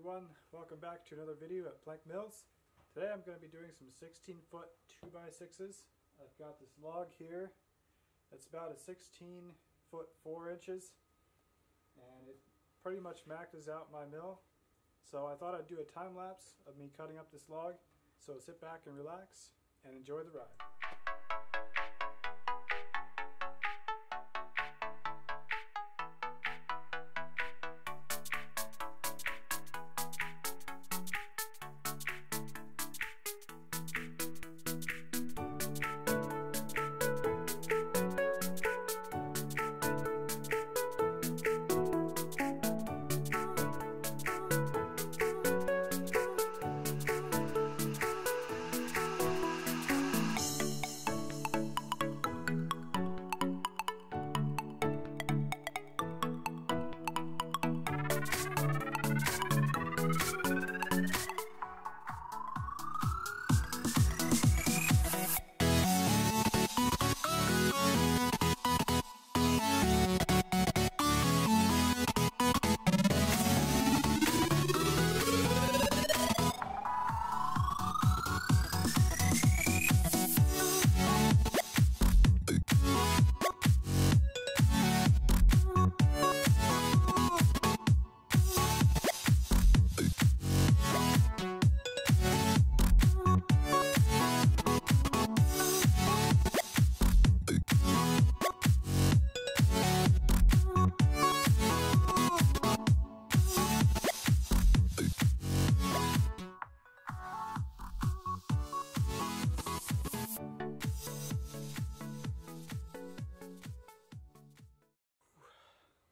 everyone, welcome back to another video at Plank Mills. Today I'm going to be doing some 16 foot 2x6s. I've got this log here that's about a 16 foot 4 inches and it pretty much maxes out my mill. So I thought I'd do a time lapse of me cutting up this log. So sit back and relax and enjoy the ride.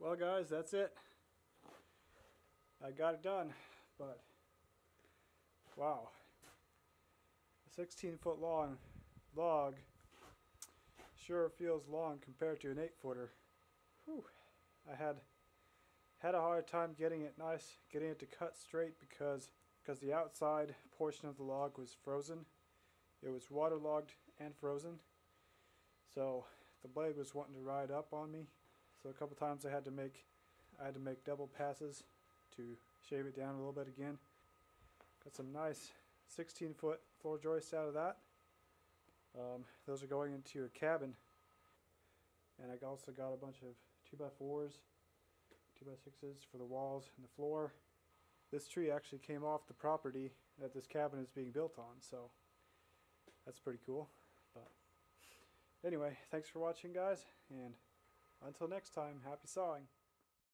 Well guys, that's it. I got it done, but wow. A 16 foot long log sure feels long compared to an 8 footer. Whew. I had had a hard time getting it nice, getting it to cut straight because because the outside portion of the log was frozen. It was waterlogged and frozen. So the blade was wanting to ride up on me so a couple times I had to make I had to make double passes to shave it down a little bit again. Got some nice 16 foot floor joists out of that. Um, those are going into a cabin. And I also got a bunch of 2x4s, 2x6s for the walls and the floor. This tree actually came off the property that this cabin is being built on, so that's pretty cool. But anyway, thanks for watching guys, and until next time, happy sawing.